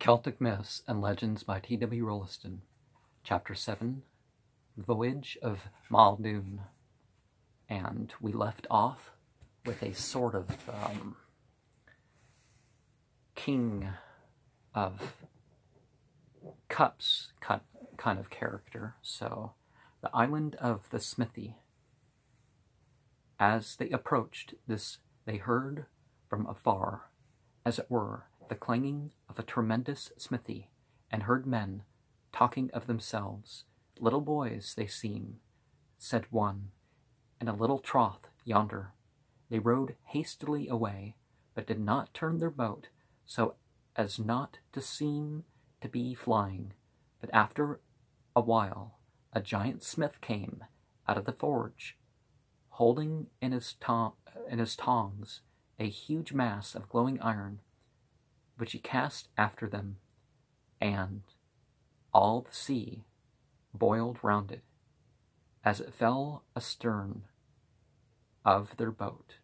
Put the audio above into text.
Celtic Myths and Legends by T.W. Rolleston, Chapter 7 The Voyage of Maeldun. And we left off with a sort of um, king of cups kind of character. So, the island of the smithy. As they approached this, they heard from afar, as it were, the clanging of a tremendous smithy, and heard men talking of themselves. Little boys they seem, said one, in a little trough yonder. They rowed hastily away, but did not turn their boat so as not to seem to be flying. But after a while, a giant smith came out of the forge, holding in his, in his tongs a huge mass of glowing iron which he cast after them, and all the sea boiled round it, as it fell astern of their boat.